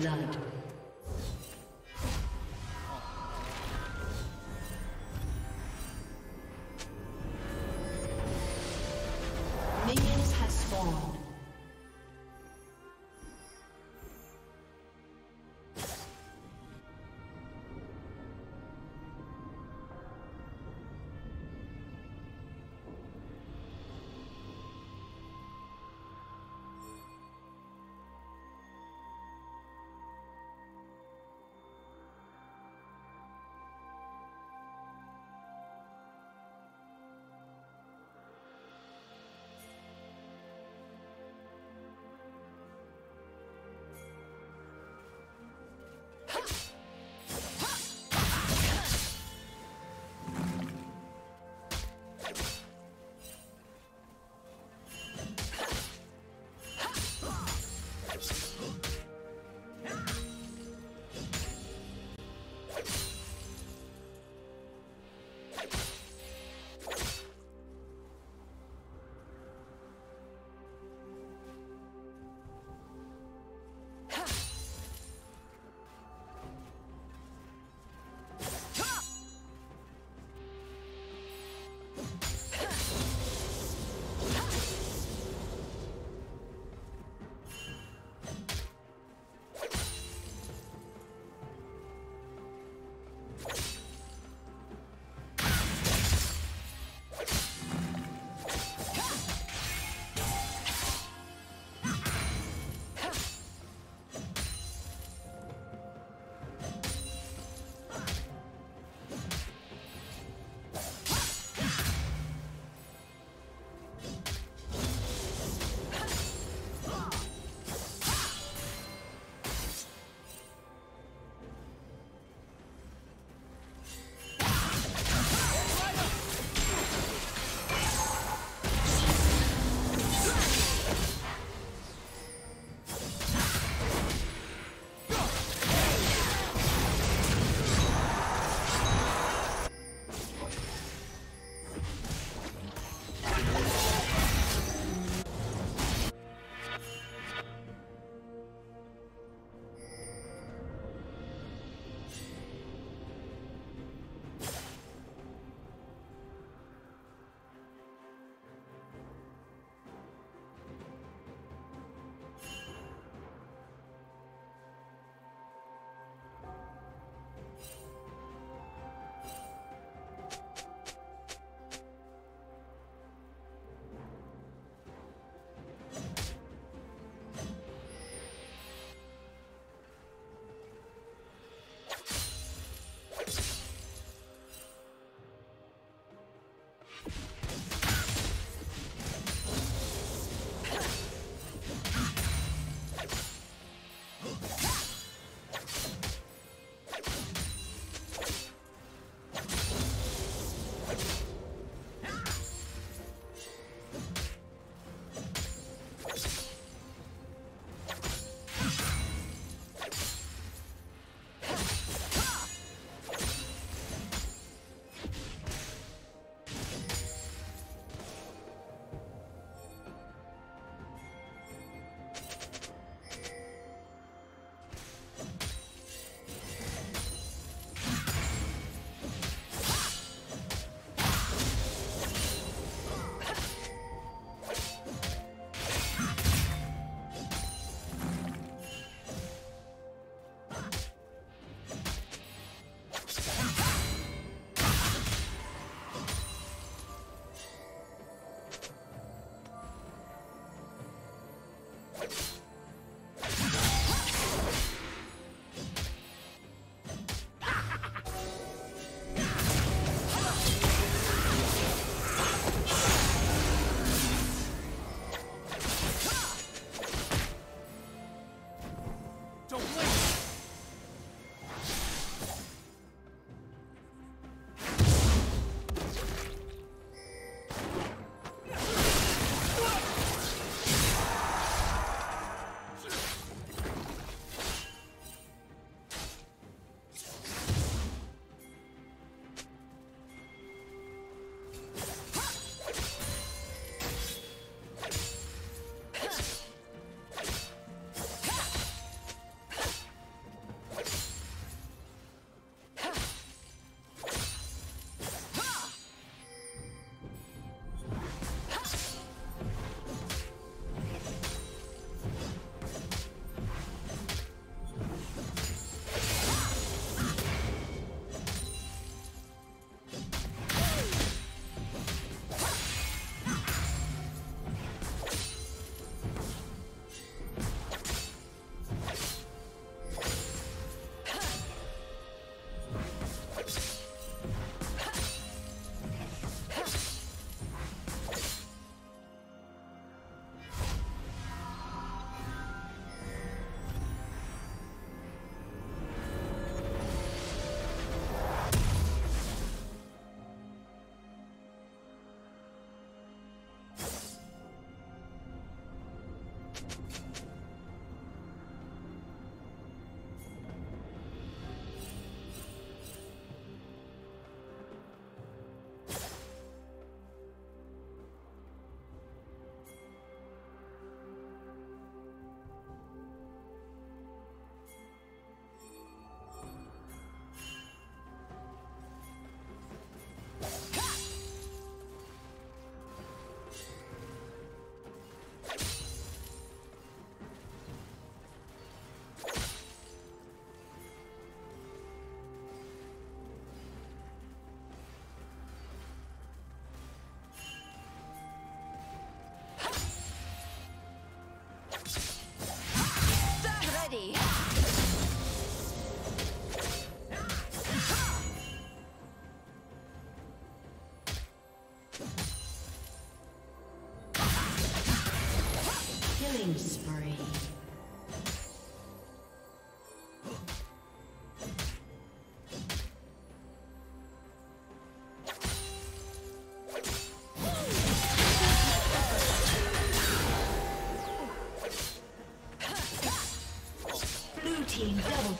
blood.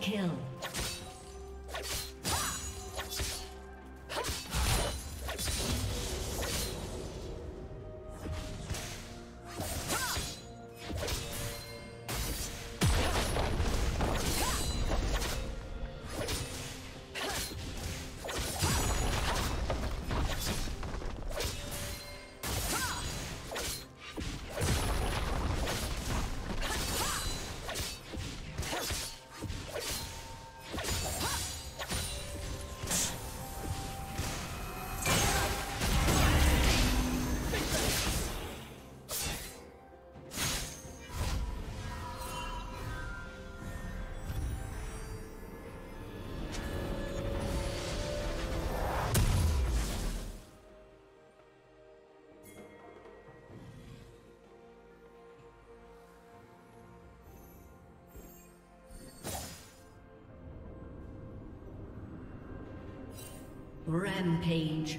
Kill. Rampage.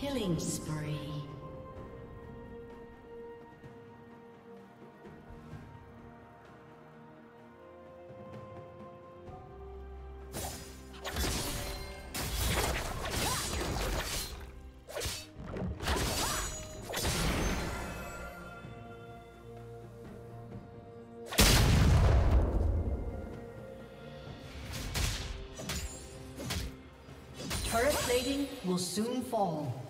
Killing spree. Turret will soon fall.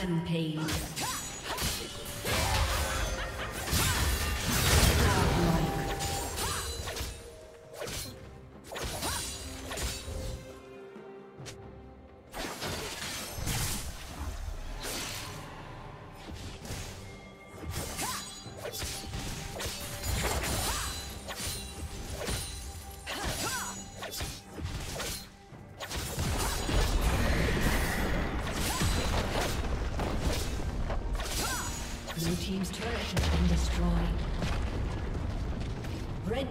Rampage.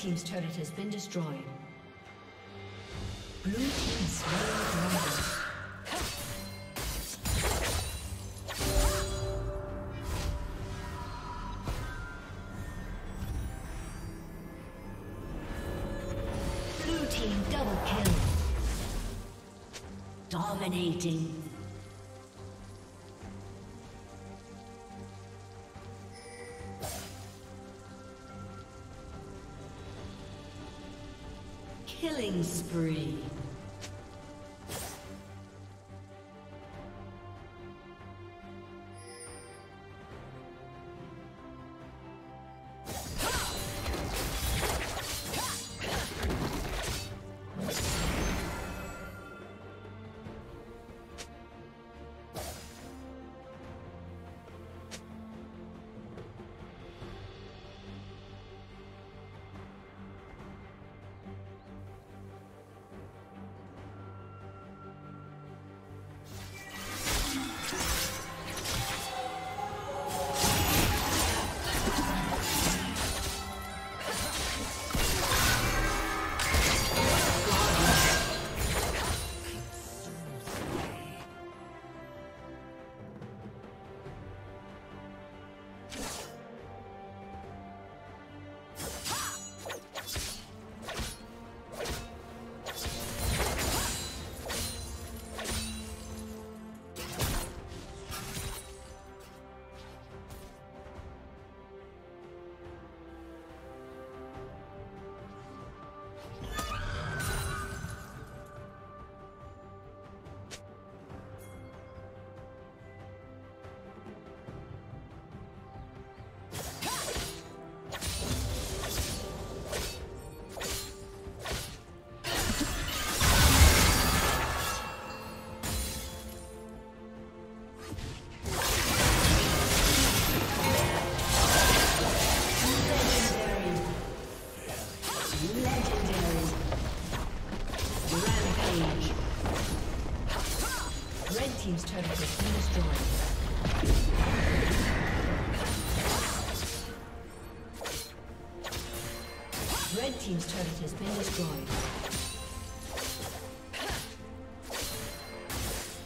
Team's turret has been destroyed. Blue team's. Blue Team double kill. Dominating. Spree.